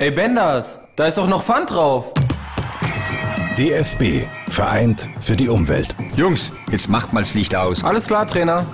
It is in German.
Ey, Benders, da ist doch noch Pfand drauf. DFB, vereint für die Umwelt. Jungs, jetzt macht mal's Licht aus. Alles klar, Trainer.